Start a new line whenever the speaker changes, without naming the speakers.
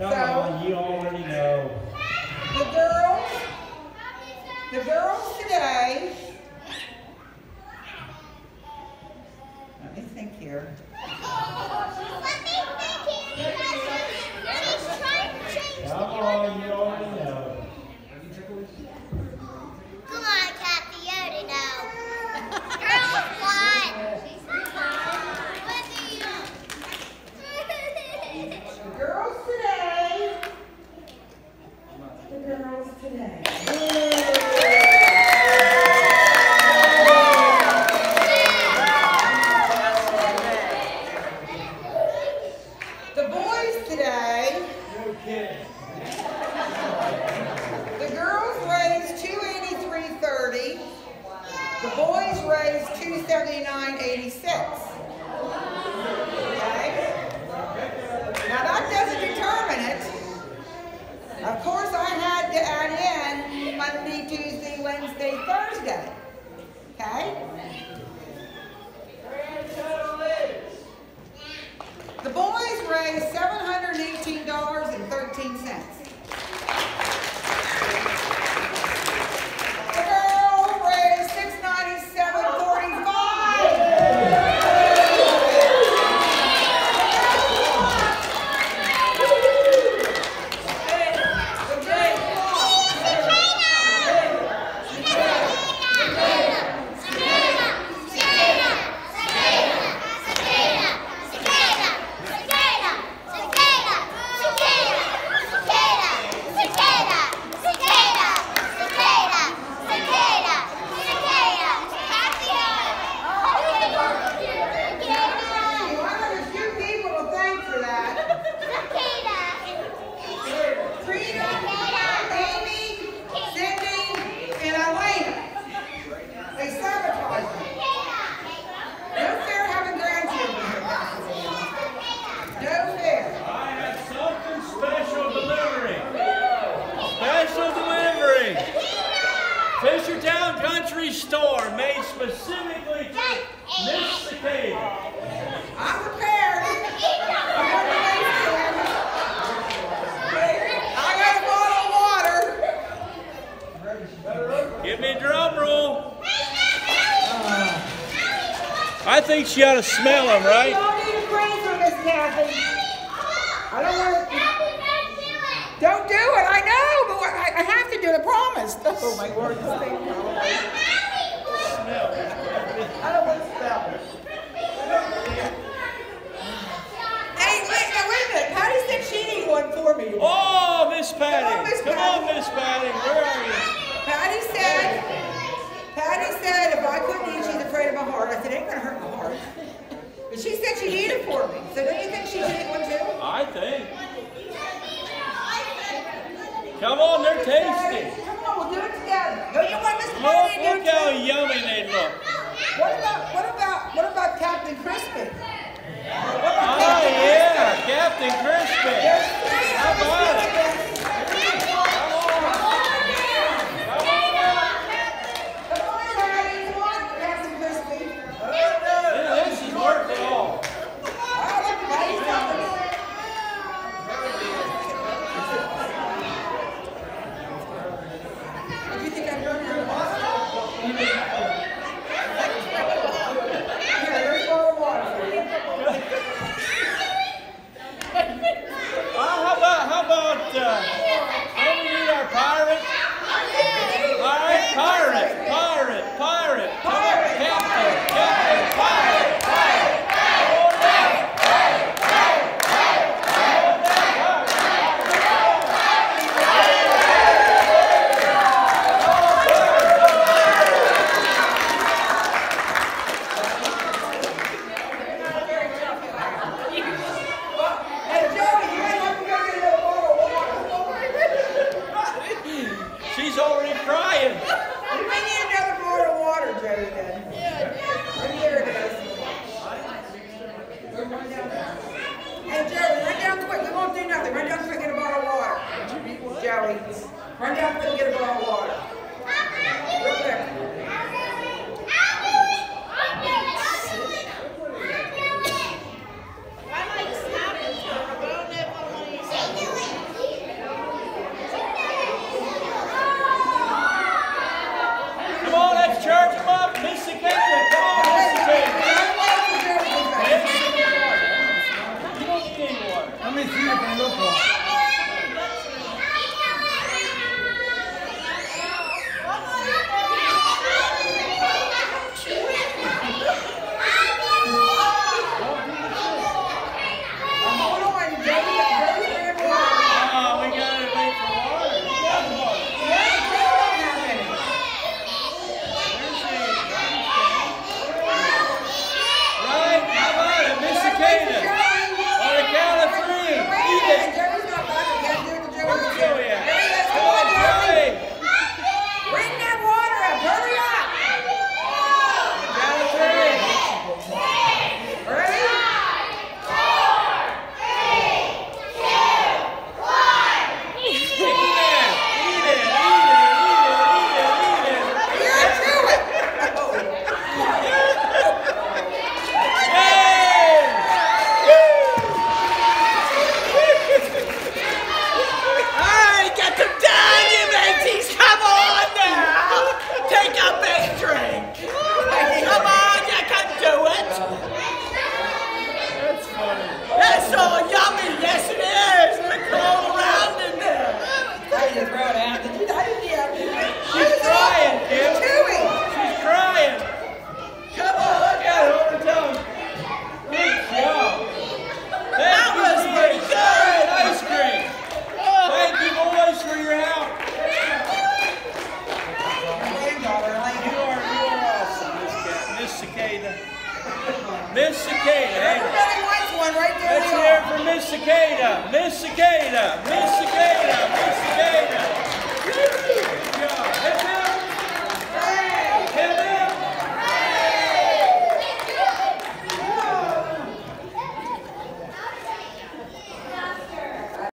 Come
So-
on, you already know.
The girls, the girls today. Let me think here.
Come on, you already know.
Come on, Kathy, you already know. Girls won.
The girls today. The boys today. The girls raised 283.30. The boys raised
279.86. Fishertown Country Store made specifically for Miss Cicada.
I'm prepared. I'm on the way stand. I got a bottle of water.
Give me a drum roll. I think she ought to smell them,
You
right?
don't need I, I have do it. Promise. Oh my word. I don't want to smell. Hey, wait, now wait a minute. Patty said she need one for me.
Oh, Miss
Come on, Miss
Patty. Come on,
Patty.
Miss Patty. Where are you?
Patty said, Patty said if I couldn't eat, she's afraid of my heart. I said, ain't gonna hurt my heart. But she said she'd eat it for me. So don't you think she should eat one too?
I think. Come on, they're tasty.
Come on, we'll do it together. Don't you want Miss
Look,
Patty to do
look how yummy they look.
What about, what about, what about Captain? What about
Oh, yeah, Captain Crispy.
There's three
How
of us
about
doing
it?
this. Come on, Patty, come on, Captain Crispy.
Yeah, This is worth it all.
Oh, look, Patty's coming. Did you think I'd run your water? Here, there's more water for you.
Uh, how about, how about, uh, don't we need our pirate? All right, pirate, pirate, pirate. Come on, Captain, Captain, pirate, pirate. Hold down.
Hey, Joey, you might have to go get another bottle of water.
She's already crying.
You may need another bottle of water, Joey, then. Right here it is. Hey, Joey, run down quick. We won't do nothing. Run down quick and get a bottle of water. Joey, run down quick and get a bottle of water. Real quick.
Why am I snapping? I don't know if I want to use it.
Let me Siqueira, Luiz Siqueira.